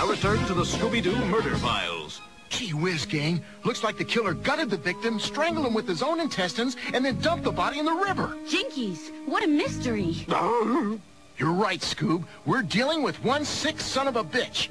now return to the Scooby-Doo murder files. Gee whiz, gang. Looks like the killer gutted the victim, strangled him with his own intestines, and then dumped the body in the river. Jinkies, what a mystery. You're right, Scoob. We're dealing with one sick son of a bitch.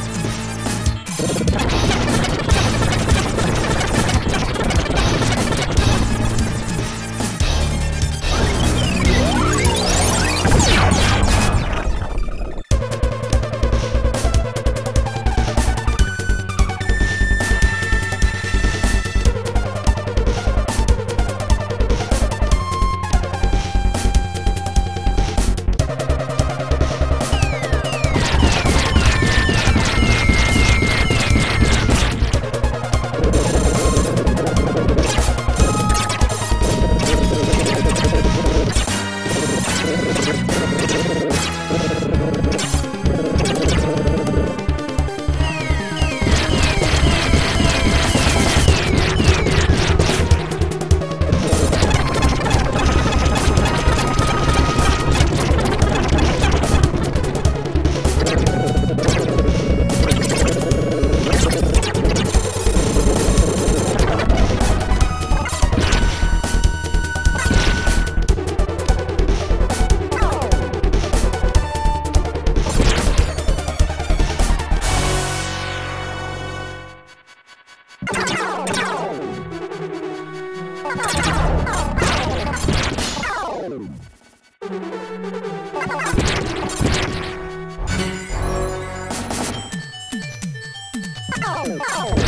Oh!